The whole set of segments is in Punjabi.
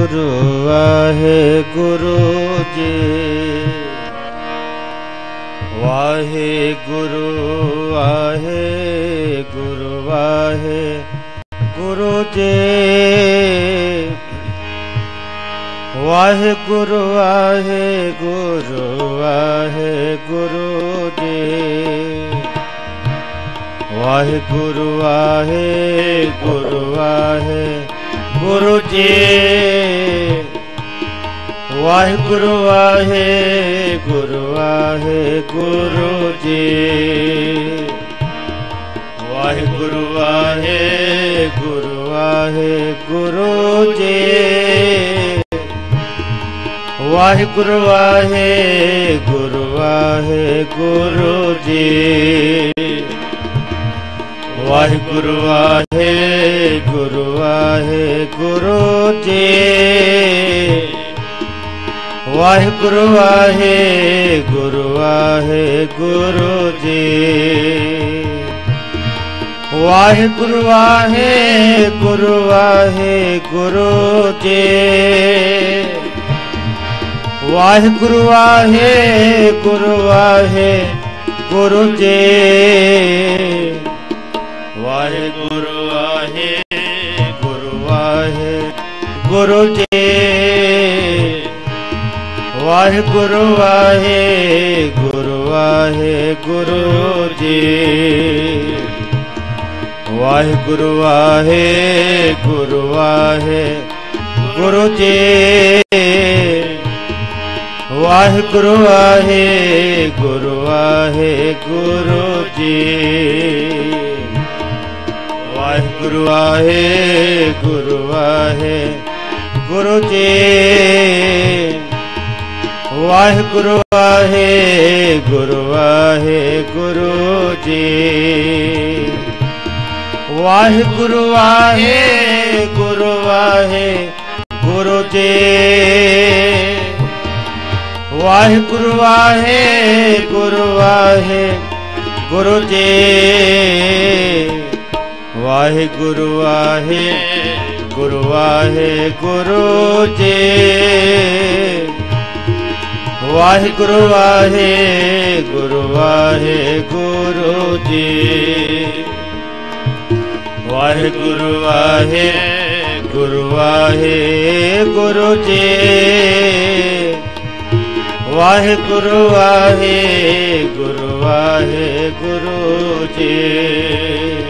ਗੁਰੂ ਵਾਹਿ ਗੁਰੂ ਜੀ। ਵਾਹਿ ਗੁਰੂ ਵਾਹਿ ਗੁਰੂ ਵਾਹਿ ਗੁਰੂ ਜੀ। ਵਾਹਿ ਗੁਰੂ ਵਾਹਿ ਗੁਰੂ ਵਾਹਿ ਗੁਰੂ ਜੀ। ਵਾਹਿ ਗੁਰੂ ਵਾਹਿ ਗੁਰੂ ਵਾਹਿ ਗੁਰੂ ਜੀ। ਵਾਹਿਗੁਰੂ ਵਾਹੇ ਗੁਰੂ ਵਾਹੇ ਗੁਰੂ ਜੀ। ਵਾਹਿਗੁਰੂ ਵਾਹੇ ਗੁਰੂ ਵਾਹੇ ਗੁਰੂ ਜੀ। ਵਾਹਿਗੁਰੂ ਵਾਹੇ ਗੁਰੂ ਵਾਹੇ ਗੁਰੂ ਜੀ। ਵਾਹਿਗੁਰੂ ਵਾਹੇ ਗੁਰੂ ਵਾਹੇ ਗੁਰੂ ਜੀ। ਵਾਹਿਗੁਰੂ ਆਹੇ ਗੁਰੂ ਆਹੇ ਗੁਰੂ ਜੀ। ਵਾਹਿਗੁਰੂ ਆਹੇ ਗੁਰੂ ਆਹੇ ਗੁਰੂ ਜੀ। ਵਾਹਿਗੁਰੂ ਆਹੇ ਗੁਰੂ ਆਹੇ ਗੁਰੂ ਜੀ। ਵਾਹਿਗੁਰੂ ਜੀ। ਵਾਹਿਗੁਰੂ ਵਾਹਿਗੁਰੂ ਵਾਹਿਗੁਰੂ ਜੀ। ਵਾਹਿਗੁਰੂ ਵਾਹਿਗੁਰੂ ਵਾਹਿਗੁਰੂ ਜੀ। ਵਾਹਿਗੁਰੂ ਵਾਹਿਗੁਰੂ ਵਾਹਿਗੁਰੂ ਜੀ। ਵਾਹਿਗੁਰੂ ਵਾਹਿਗੁਰੂ ਵਾਹਿਗੁਰੂ ਗੁਰੂ ਜੀ। ਵਾਹਿਗੁਰੂ ਵਾਹੇ ਗੁਰੂ ਵਾਹੇ ਗੁਰੂ ਜੀ। ਵਾਹਿਗੁਰੂ ਵਾਹੇ ਗੁਰੂ ਵਾਹੇ ਗੁਰੂ ਜੀ। ਵਾਹਿਗੁਰੂ ਵਾਹੇ ਗੁਰੂ ਵਾਹੇ ਗੁਰੂ ਜੀ। ਵਾਹਿਗੁਰੂ, ਵਾਹੇ ਗੁਰੂ ਵਾਹਿ ਗੁਰੂ ਜੀ। ਵਾਹਿਗੁਰੂ ਵਾਹਿ ਗੁਰੂ ਵਾਹਿ ਗੁਰੂ ਜੀ। ਵਾਹਿਗੁਰੂ ਵਾਹਿ ਗੁਰੂ ਵਾਹਿ ਗੁਰੂ ਜੀ। ਵਾਹਿਗੁਰੂ ਵਾਹਿ ਗੁਰੂ ਵਾਹਿ ਗੁਰੂ ਜੀ।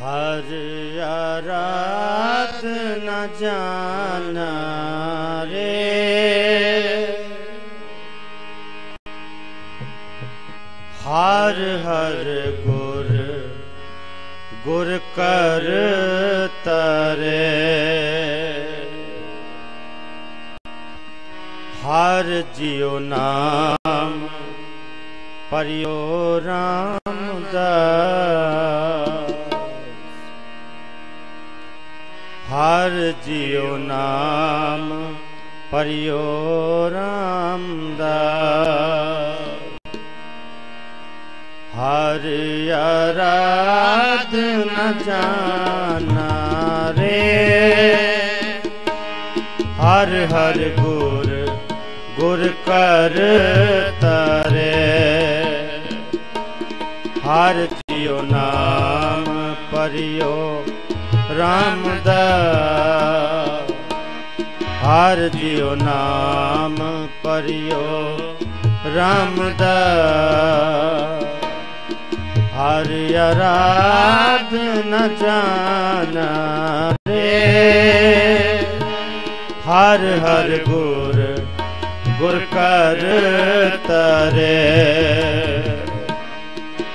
ਹਰ ਆਰਾਧ ਨ ਜਾਣਾ ਰੇ ਹਰ ਹਰ ਗੁਰ ਗੁਰ ਕਰ ਤਰੇ। ਹਰ ਜਿਉ ਨਾਮ ਪਰਿਓ ਰਾਮ ਦਾ ਹਰ ਜਿਉ ਨਾਮ, ਪਰਿਓ ਰਾਮ ਦਾ। ਹਰ ਆਰਾਧ ਨ ਜਾਣਾ ਰੇ। ਹਰ ਹਰ ਹਰ ਗੁਰ ਗੁਰ ਕਰ ਤਰੇ। ਹਰ ਜਿਉ ਨਾਮ, ਪਰਿਓ RAM ਹਰ ਜਿਉ ਨਾਮ ਪਰਿਓ। RAM ਦਾ ਹਰ ਅਰਾਧ ਨ ਜਾਣਾ। ਰੇ ਹਰ ਹਰ ਗੁਰ ਗੁਰ ਕਰ ਤਰੇ।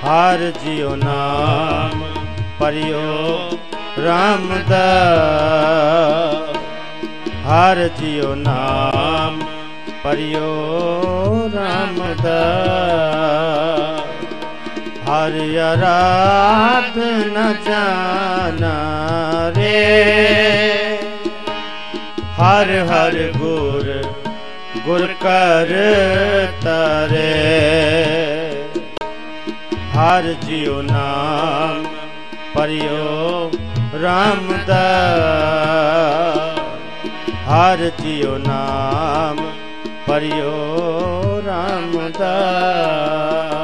ਹਰ ਜਿਉ ਨਾਮ ਪਰਿਓ। RAM ਦਾ ਹਰ ਜਿਉ ਨਾਮ ਪਰਿਓ RAM ਦਾ ਹਰ ਅਰਾਧ ਨ ਜਾਣਾ ਰੇ। ਹਰ ਹਰ ਗੁਰ ਗੁਰ ਕਰ ਤਰੇ। ਹਰ ਜਿਉ ਨਾਮ ਪਰਿਓ RAM ਦਾ ਹਰ ਜਿਉ ਨਾਮ ਪਰਿਓ RAM ਦਾ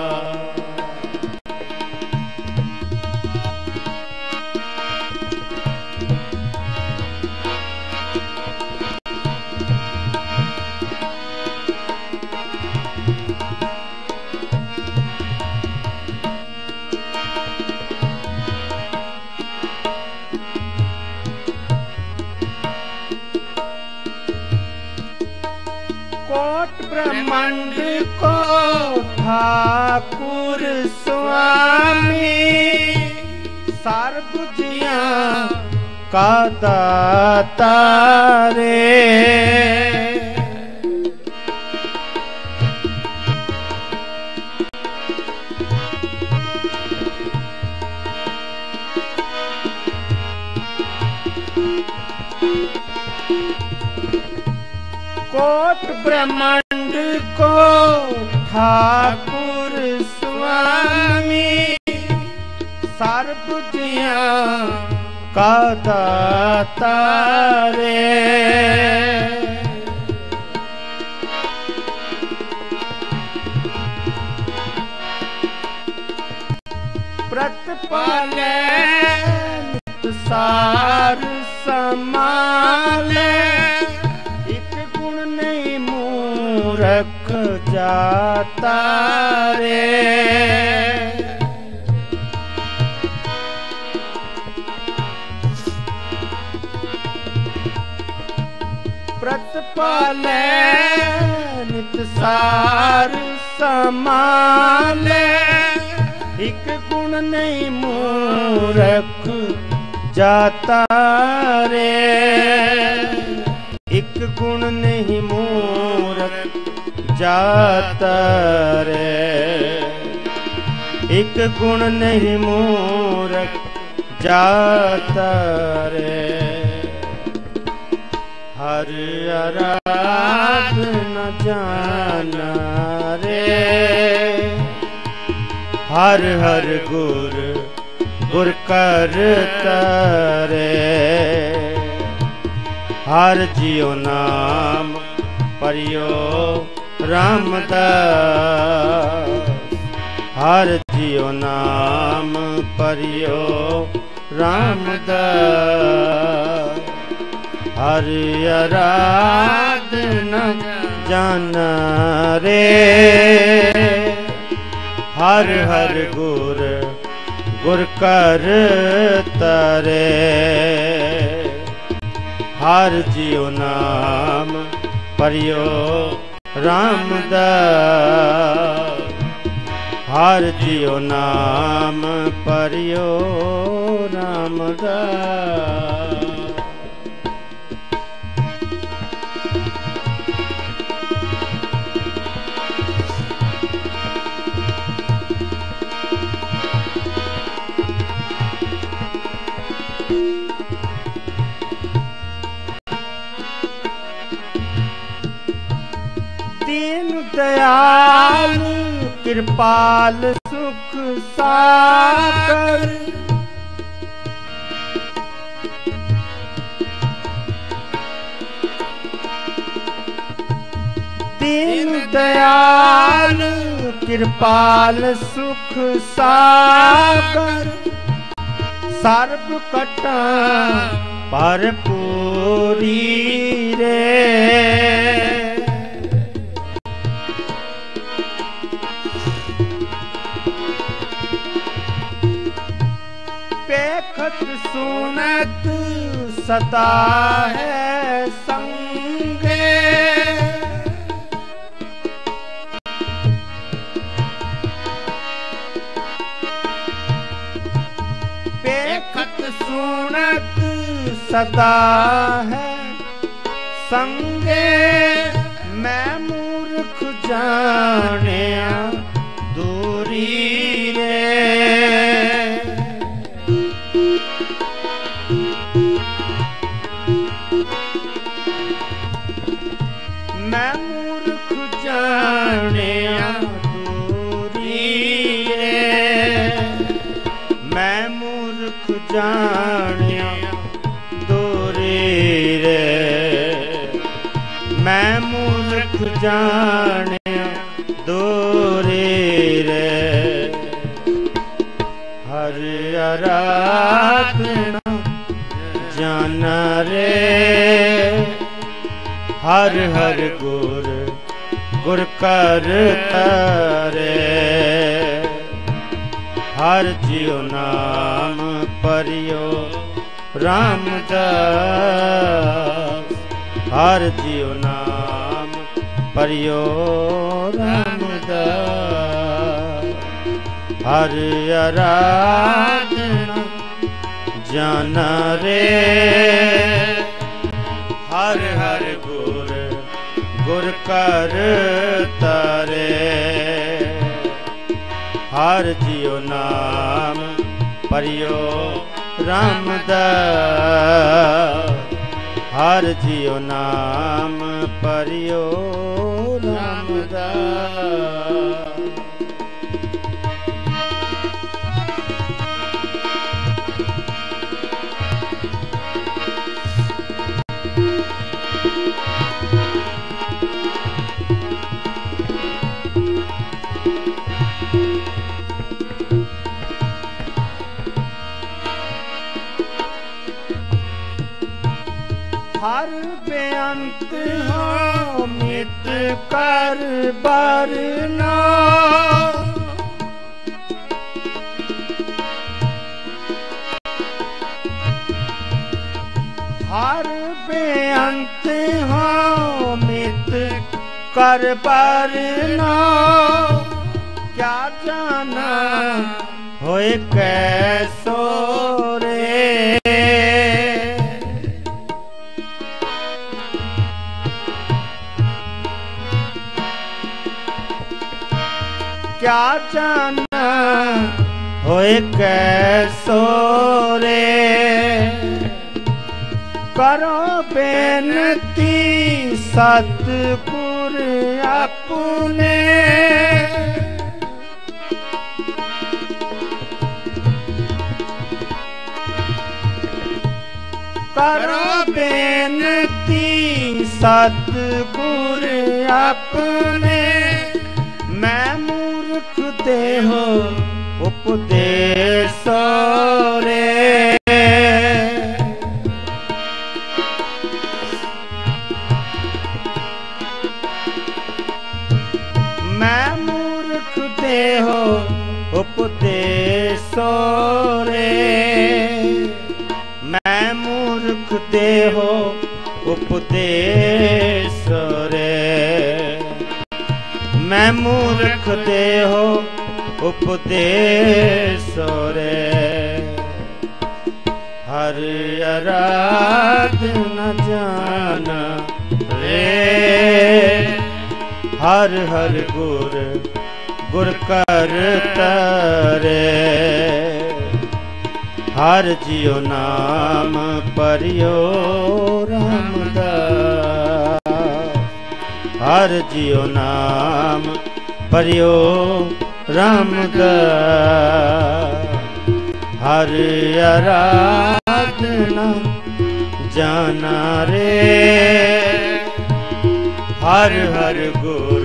ਸੁਆਮੀ ਸਰਬ ਜੀਆਂ ਕਾ ਦਾਤਾ ਰੇ। ਕੋਟ ਬ੍ਰਹਮੰਡ ਕੋ ਠਾਕ ਬੁੱਧੀਆਂ ਕਾ ਦਾਤਾ ਰੇ ਪ੍ਰਤਪਾਲੇ ਸਾਰ ਸਮਾਲੇ ਇੱਕ ਗੁਣ ਨਹੀਂ ਮੂਰਖ ਜਾਤਾ ਰੇ ਪ੍ਰਤਪਾਲੇ ਨਿਤ ਸਾਰ ਸਮਾਲੇ ਇੱਕ ਗੁਣ ਨਹੀਂ ਮੂਰਖ ਜਾਤਾ ਰੇ। ਇੱਕ ਗੁਣ ਨਹੀਂ ਮੂਰਖ ਜਾਤਾ ਰੇ। ਇੱਕ ਗੁਣ ਨਹੀਂ ਮੂਰਖ ਜਾਤਾ ਰੇ। ਹਰ ਅਰਾਧ ਨ ਜਾਣਾ ਰੇ। ਹਰ ਹਰ ਗੁਰ ਗੁਰ ਕਰ ਤਰੇ। ਹਰ ਜਿਉ ਨਾਮ ਪਰਿਓ ਰਾਮ ਦਾ ਹਰ ਜਿਉ ਨਾਮ ਪਰਿਓ RAM ਦਾ ਹਰ ਅਰਾਧਨ ਜਨ ਰੇ। ਹਰ ਹਰ ਗੁਰ ਗੁਰ ਕਰ ਤਰੇ। ਹਰ ਜਿਉ ਨਾਮ ਪਰਿਓ RAM ਦਾ। ਹਰ ਜਿਉ ਨਾਮ ਪਰਿਓ RAM ਦਾ। दयाल कृपाल सुख साकर दीन दयाल कृपाल सुख साकर सर्व कट पर पूरी रे पेखत सुनत सदा है संगे पेखत सुनत सदा है संगे मैं मूर्ख जानिया ਜਾਣਿਆ, ਦੂਰੀ ਰੇ ਹਰ ਆਰਾਧਨਾ ਜਨ ਰੇ। ਹਰ ਹਰ ਗੁਰ ਗੁਰ ਕਰ ਤਰੇ ਹਰ ਜਿਉ ਨਾਮ ਪਰਿਓ ਰਾਮਦਾਸ। ਹਰ ਪਰਿਓ ਰਾਮਦਾਸ ਹਰ ਆਰਾਧਨਾ ਜਨ ਰੇ। ਹਰ ਹਰ ਗੁਰ ਗੁਰ ਕਰ ਤਰੇ। ਹਰ ਜਿਉ ਨਾਮ ਪਰਿਓ ਰਾਮਦਾਸ ਹਰ ਜਿਉ ਨਾਮ ਪਰਿਓ ਹਰ ਬੇਅੰਤ ਹੋ ਮਿਤ ਕਰ ਬਰਨਾ ਹਰ ਬੇਅੰਤ ਹੋ ਮਿਤ ਕਰ ਬਰਨਾ ਕਿਆ ਜਾਣਾ ਹੋਏ ਕੈਸੋ ਕਿਆ ਜਾਣਾ ਹੋਏ ਕੈਸੋ ਰੇ। ਕਰੋ ਬੇਨਤੀ ਸਤਿਗੁਰ ਆਪਣੇ। ਕਰੋ ਬੇਨਤੀ ਸਤਿਗੁਰ ਆਪਣੇ। ਮੈਂ ਦੇਹੋ ਉਪਦੇਸ਼ ਰੇ ਗੁਰ ਗੁਰ ਕਰ ਤਰੇ। ਹਰ ਜਿਉ ਨਾਮ ਪਰਿਓ ਰਾਮਦਾਸ ਹਰ ਜਿਉ ਨਾਮ ਪਰਿਓ ਰਾਮਦਾਸ ਹਰ ਆਰਾਧਨਾ ਜਾਣਾ ਰੇ। ਹਰ ਹਰ ਗੁਰ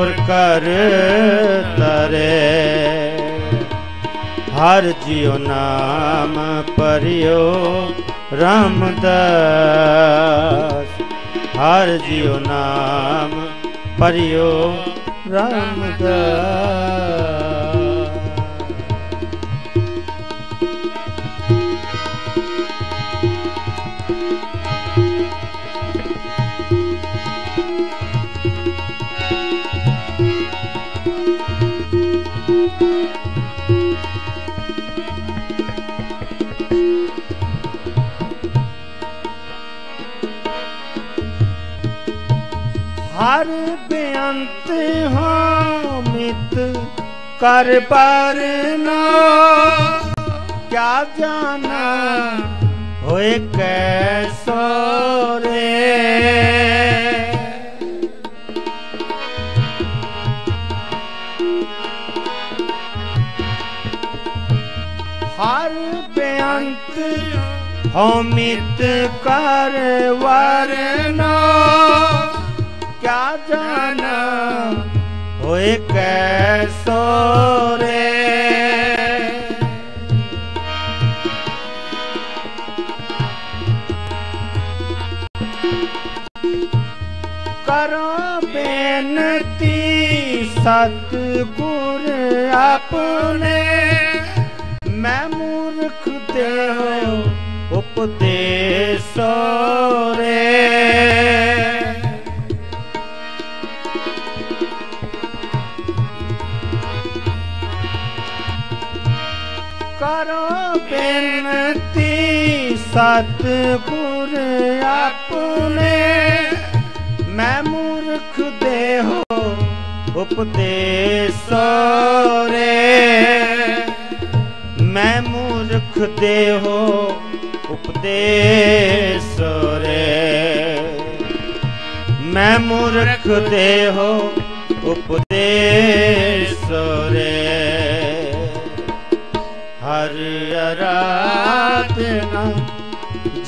ਗੁਰ ਕਰ ਤਰੇ ਹਰ ਜਿਉ ਨਾਮ ਪਰਿਓ ਰਾਮਦਾਸ। ਹਰ ਜਿਉ ਨਾਮ ਪਰਿਓ ਰਾਮਦਾਸ। ਹਰ ਬੇਅੰਤ ਹੋ ਮਿਤ ਕਰ ਪਰਨਾ ਕਿਆ ਜਾਣਾ ਹੋਏ ਕੈਸੋ ਰੇ। ਹਰ ਬੇਅੰਤ ਹੋ ਮਿਤ ਕਰ ਵਰਨਾ। ਕਿਆ ਜਾਣਾ ਹੋਏ ਕੈ ਰੇ। ਕਰੋ ਬੇਨਤੀ ਸਤ ਗੁਰ ਆਪਣੇ। ਮੈਂ ਮੂਰਖ ਤੇ ਹੋ, ਉਪਦੇਸੋ ਬੇਨਤੀ ਆਪਣੇ, ਮੈਂ ਮੂਰਖ ਦੇਹੋ ਉਪਦੇਸੋ ਰੇ ਮੈਂ ਮੂਰਖ ਦੇਹੋ ਉਪਦੇਸੋ ਰੇ ਮੈਂ ਮੂਰਖ ਦੇਹੋ ਉਪਦੇਸੋ ਰੇ ਹਰ ਅਰਾਧਨਾ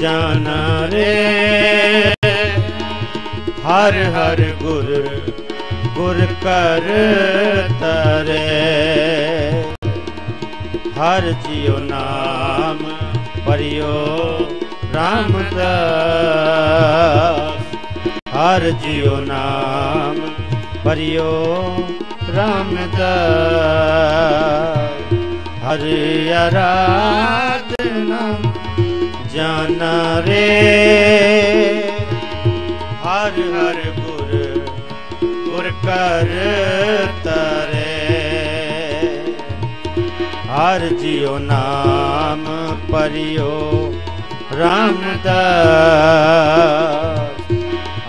ਜਾਨ ਰੇ ਹਰ ਹਰ ਗੁਰ ਗੁਰ ਕਰ ਤਰੇ ਹਰ ਜਿਉ ਨਾਮ ਪਰਿਓ ਰਾਮਦਾਸ। ਹਰ ਜਿਉ ਨਾਮ ਪਰਿਓ ਰਾਮਦਾਸ। ਹਰ ਆਰਾਧਨਾ ਜਾਨ ਰੇ। ਹਰ ਹਰ ਗੁਰ ਗੁਰ ਕਰ ਤਰੇ ਹਰ ਜਿਉ ਨਾਮ ਪਰਿਓ ਰਾਮਦਾਸ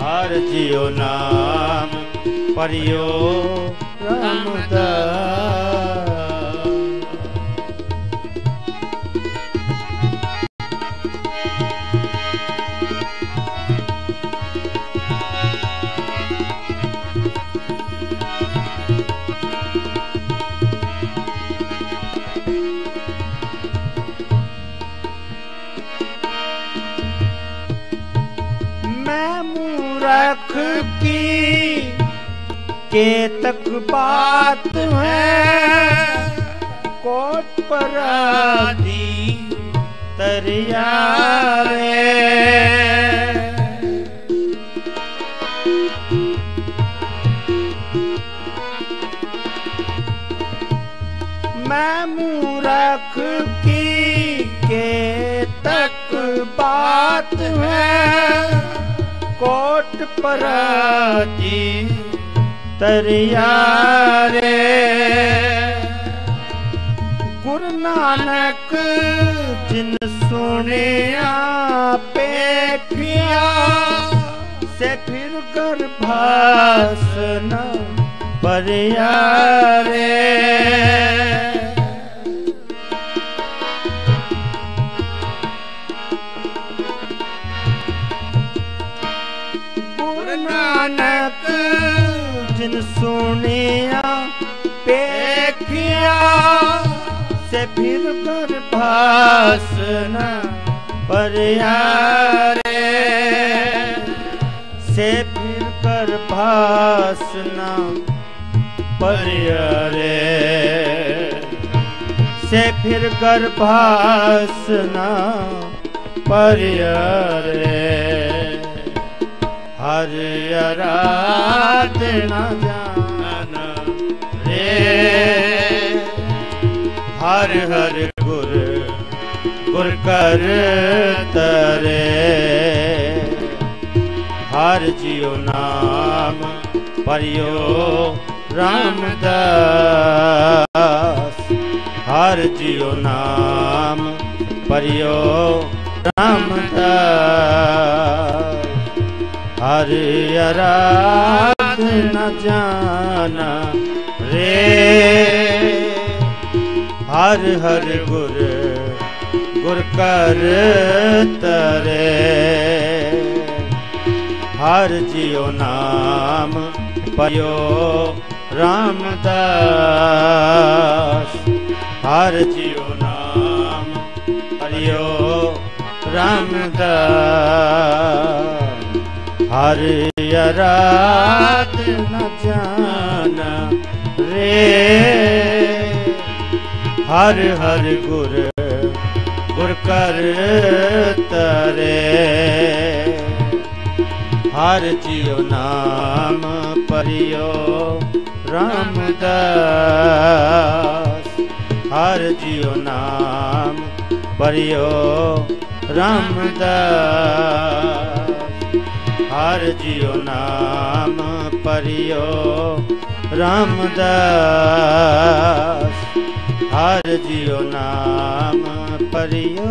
ਹਰ ਜਿਉ ਨਾਮ ਪਰਿਓ ਰਾਮਦਾਸ मूरख की केतक बात है कोट पराधी तरिया रे मैं मूरख की केतक बात है ਕੋਟ ਪਰਾਜੀ ਤਰਿਆਰੇ ਗੁਰ ਨਾਨਕ ਜਿਨ ਸੁਣਿਆ ਪੇਖਿਆ ਸੇ ਫਿਰ ਗਰਭਾਸਨਾ ਪਰਿਆਰੇ ਜਿਨ ਸੁਣਿਆ ਪੇਖਿਆ ਸੇ ਫਿਰ ਕਰ ਭਾਸਨਾ ਪਰਿਆ ਰੇ ਸੇ ਫਿਰ ਕਰ ਭਾਸਨਾ ਪਰਿਆਰੇ। ਸੇ ਫਿਰ ਗਰਭਾਸਨਾ ਪਰਿਆਰੇ। ਹਰ ਅਰਾਧਨਾ ਜਾਨ ਰੇ। ਹਰ ਹਰ ਗੁਰ ਗੁਰ ਕਰ ਤਰੇ। ਹਰ ਜਿਉ ਨਾਮ ਪਰਿਓ ਰਾਮਦਾਸ। ਹਰ ਜਿਉ ਨਾਮ ਪਰਿਓ ਰਾਮਦਾਸ। ਹਰ ਅਰਾਧਨਾ ਜਾਨਾ ਰੇ। ਹਰ ਹਰ ਗੁਰ ਗੁਰ ਕਰ ਤਰੇ। ਹਰ ਜਿਉ ਨਾਮ ਪਇਓ ਰਾਮਦਾਸ। ਹਰ ਜਿਉ ਨਾਮ ਪਇਓ ਰਾਮਦਾਸ। ਹਰ ਅਰਾਧ ਨ ਜਾਣਾ ਰੇ। ਹਰ ਹਰ ਗੁਰ ਗੁਰ ਕਰ ਤਰੇ। ਹਰ ਜਿਉ ਨਾਮ ਪਰਿਓ ਰਾਮਦਾਸ। ਹਰ ਜਿਉ ਨਾਮ ਪਰਿਓ ਰਾਮਦਾਸ। ਹਰ ਜਿਉ ਨਾਮ ਪਰਿਓ ਰਾਮਦਾਸ। ਹਰ ਜਿਉ ਨਾਮ ਪਰਿਓ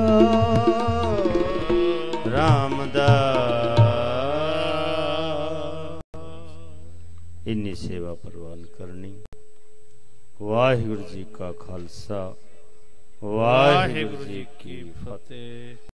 ਰਾਮਦਾਸ। ਇੰਨੀ ਸੇਵਾ ਪ੍ਰਵਾਨ ਕਰਨੀ। ਵਾਹਿਗੁਰੂ ਜੀ ਕਾ ਖਾਲਸਾ। ਵਾਹਿਗੁਰੂ ਜੀ ਕੀ ਫਤਿਹ।